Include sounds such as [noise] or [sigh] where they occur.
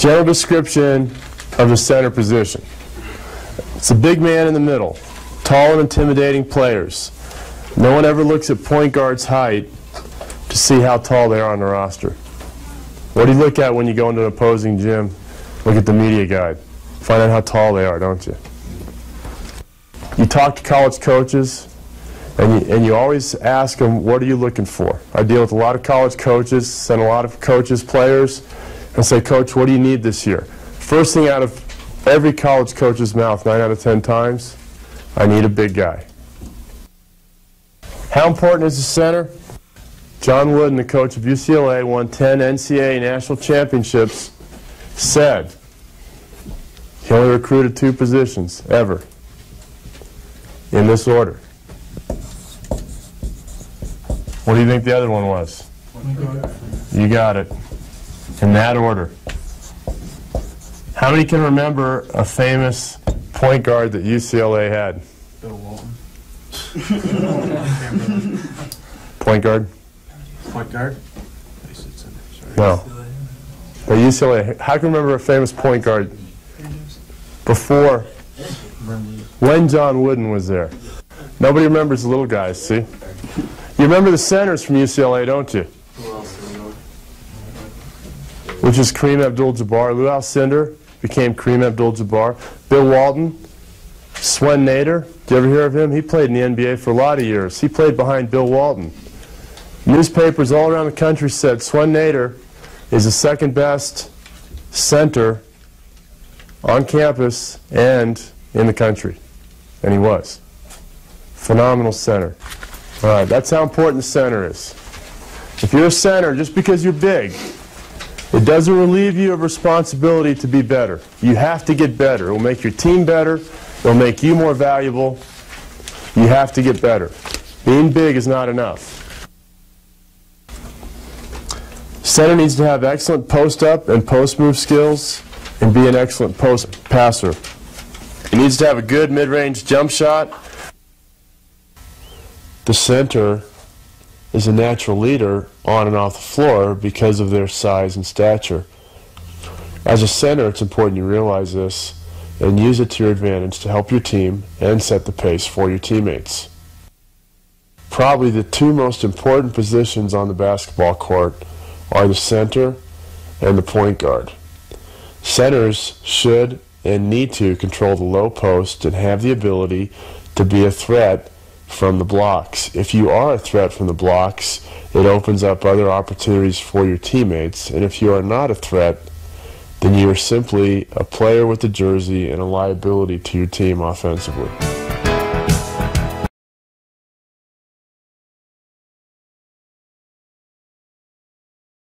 General description of the center position. It's a big man in the middle, tall and intimidating players. No one ever looks at point guard's height to see how tall they are on the roster. What do you look at when you go into an opposing gym? Look at the media guide. Find out how tall they are, don't you? You talk to college coaches, and you, and you always ask them, what are you looking for? I deal with a lot of college coaches, send a lot of coaches, players, and say, Coach, what do you need this year? First thing out of every college coach's mouth, 9 out of 10 times, I need a big guy. How important is the center? John Wooden, the coach of UCLA, won 10 NCAA national championships, said he only recruited two positions ever in this order. What do you think the other one was? You got it. In that order. How many can remember a famous point guard that UCLA had? Bill Walton. [laughs] Point guard? Point guard? No. But UCLA, how can you remember a famous point guard before when John Wooden was there? Nobody remembers the little guys, see? You remember the centers from UCLA, don't you? Which is Kareem Abdul-Jabbar. Lou Alcindor became Kareem Abdul-Jabbar. Bill Walton, Swen Nater. Did you ever hear of him? He played in the NBA for a lot of years. He played behind Bill Walton. Newspapers all around the country said Swen Nater is the second best center on campus and in the country. And he was. Phenomenal center. All right, that's how important the center is. If you're a center, just because you're big, it doesn't relieve you of responsibility to be better. You have to get better. It will make your team better. It will make you more valuable. You have to get better. Being big is not enough. Center needs to have excellent post-up and post-move skills and be an excellent post passer. He needs to have a good mid-range jump shot. The center is a natural leader on and off the floor because of their size and stature. As a center, it's important you realize this and use it to your advantage to help your team and set the pace for your teammates. Probably the two most important positions on the basketball court are the center and the point guard. Centers should and need to control the low post and have the ability to be a threat from the blocks. If you are a threat from the blocks, it opens up other opportunities for your teammates. And if you are not a threat, then you are simply a player with a jersey and a liability to your team offensively.